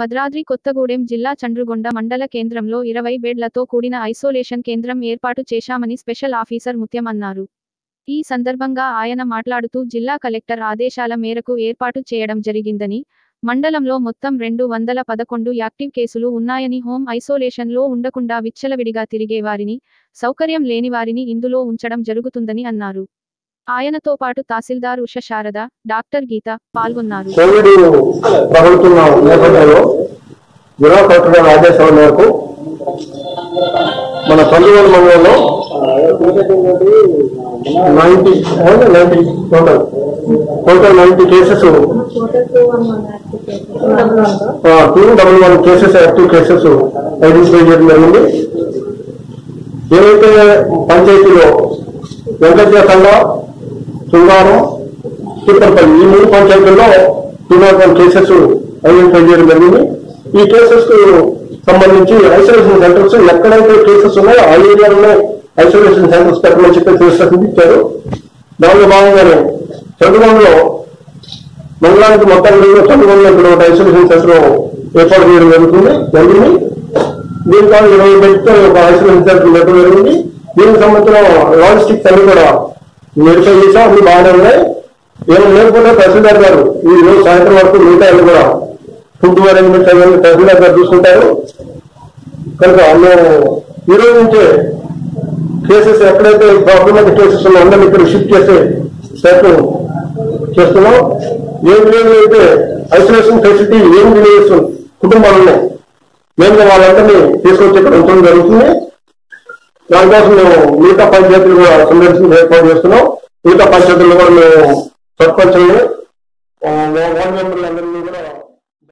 భద్రాద్రి కొత్తగూడెం జిల్లా చండ్రుగొండ మండల కేంద్రంలో ఇరవై బెడ్లతో కూడిన ఐసోలేషన్ కేంద్రం ఏర్పాటు చేశామని స్పెషల్ ఆఫీసర్ ముత్యం అన్నారు. ఈ సందర్భంగా ఆయన మాట్లాడుతూ జిల్లా కలెక్టర్ ఆదేశాల మేరకు ఏర్పాటు చేయడం జరిగిందని మండలంలో మొత్తం రెండు వందల పదకొండు యాక్టివ్ కేసులు ఉన్నాయని హోమ్ ఐసోలేషన్లో ఉండకుండా విచ్చలవిడిగా తిరిగే వారిని సౌకర్యం లేని వారిని ఇందులో ఉంచడం జరుగుతుందని అన్నారు. ఆయనతో పాటు తహసీల్దార్ ఉష శారద డాక్టర్ గీత పాల్గొన్నారు. ప్రబలుతున్న నేపథ్యంలో జిల్లా కలెక్టర్ గారి ఆదేశాల మేరకు మన పండుగల మండలంలో ninety ninety total. Total ninety cases two double one cases active cases identify చేయడం జరిగింది. ఏవైతే పంచాయతీలో వెంకటేశ్వర శృంగారం సూతర్పల్లి. ఈ మూడు పంచాయతీల్లో two not one cases identify చేయడం జరిగింది. ఈ కేసెస్కు సంబంధించి ఐసోలేషన్ సెంటర్స్ ఎక్కడైతే కేసెస్ ఉన్నాయో ఆ ఏరియాలో ఐసోలేషన్ సెంటర్స్ పెట్టమని చెప్పి ఇన్స్ట్రక్షన్ ఇచ్చారు. దానిలో భాగంగానే చంద్రబాబులో మండలానికి మొత్తం చంద్రబాబులో ఇక్కడ ఒక ఐసోలేషన్ సెంటర్ ఏర్పాటు చేయడం జరుగుతుంది. జరిగింది. దీంట్లో ఇరవై బెడ్తో ఒక ఐసోలేషన్ సెంటర్ పెట్టడం జరిగింది దీనికి సంబంధించిన లాజిస్టిక్స్ అన్ని కూడా వెరిఫై చేసాం అన్ని బాగానే ఉన్నాయి ఏం లేకపోతే తహసీల్దార్ గారు ఈ రోజు సాయంత్రం వరకు మిగతా కూడా ఫుడ్ అరేంజ్మెంట్స్ అవన్నీ తహసీల్దార్ గారు చూసుకుంటారు. కనుక మేము ఈ రోజు నుంచే కేసెస్ ఎక్కడైతే ప్రాబ్లమాటిక్ కేసెస్ ఉన్నాయో అందరినీ ఇక్కడ షిఫ్ట్ చేసే ప్రయత్నం చేస్తున్నాం. ఏం లేదు అయితే ఐసోలేషన్ ఫెసిలిటీ ఏం విలేజెస్ కుటుంబాలు ఉన్నాయి. మేము వాళ్ళందరినీ తీసుకొచ్చి ఇక్కడ ఉంచడం జరుగుతుంది. దానికోసం మేము మిగతా పంచాయతీలు కూడా సందర్శన ఏర్పాటు చేస్తున్నాం. మిగతా పంచాయతీలు కూడా మేము సర్పంచులను వార్డు మెంబర్లు అందరినీ